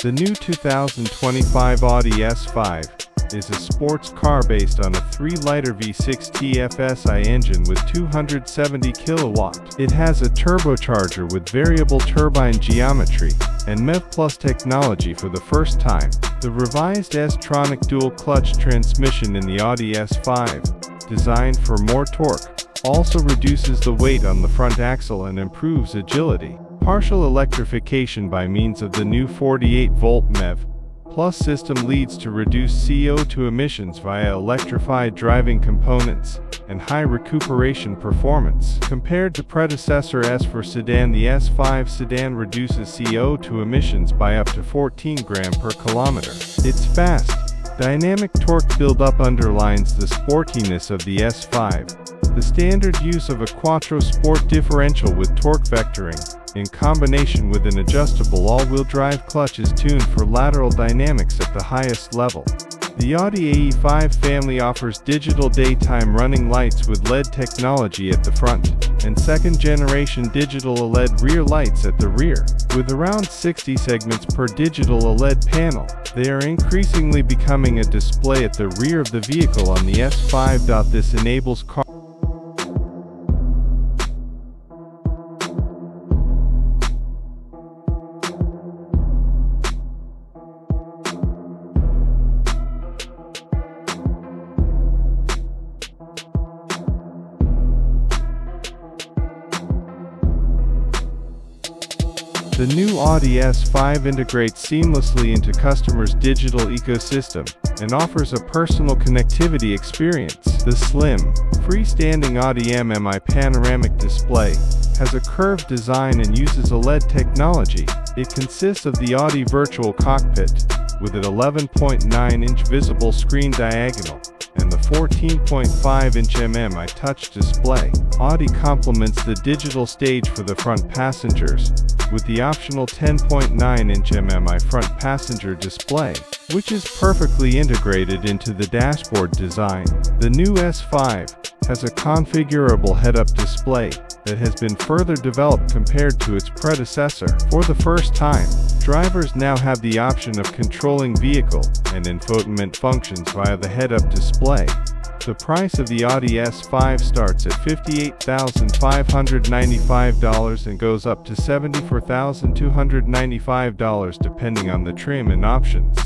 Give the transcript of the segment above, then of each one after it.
The new 2025 Audi S5 is a sports car based on a 3-liter V6 TFSI engine with 270 kilowatt. It has a turbocharger with variable turbine geometry and MEV Plus technology for the first time. The revised S-Tronic dual-clutch transmission in the Audi S5, designed for more torque, also reduces the weight on the front axle and improves agility. Partial electrification by means of the new 48-volt MEV Plus system leads to reduced CO2 emissions via electrified driving components and high recuperation performance. Compared to predecessor S4 sedan, the S5 sedan reduces CO2 emissions by up to 14 gram per kilometer. It's fast. Dynamic torque buildup underlines the sportiness of the S5. The standard use of a Quattro Sport differential with torque vectoring in combination with an adjustable all-wheel drive clutch is tuned for lateral dynamics at the highest level. The Audi A5 family offers digital daytime running lights with LED technology at the front, and second-generation digital OLED rear lights at the rear. With around 60 segments per digital OLED panel, they are increasingly becoming a display at the rear of the vehicle on the S5. This enables car The new Audi S5 integrates seamlessly into customers' digital ecosystem and offers a personal connectivity experience. The slim, freestanding Audi MMI panoramic display has a curved design and uses OLED technology. It consists of the Audi Virtual Cockpit, with an 11.9-inch visible screen diagonal, and the 14.5-inch MMI touch display. Audi complements the digital stage for the front passengers, with the optional 10.9-inch MMI front passenger display, which is perfectly integrated into the dashboard design. The new S5 has a configurable head-up display that has been further developed compared to its predecessor. For the first time, drivers now have the option of controlling vehicle and infotainment functions via the head-up display. The price of the Audi S5 starts at $58,595 and goes up to $74,295 depending on the trim and options.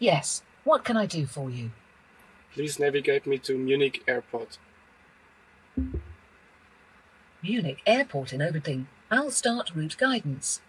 Yes, what can I do for you? Please navigate me to Munich Airport. Munich Airport in Oberding. I'll start route guidance.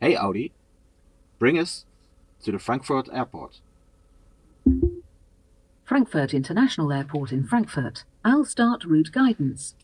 Hey Audi, bring us to the Frankfurt airport. Frankfurt International Airport in Frankfurt. I'll start route guidance.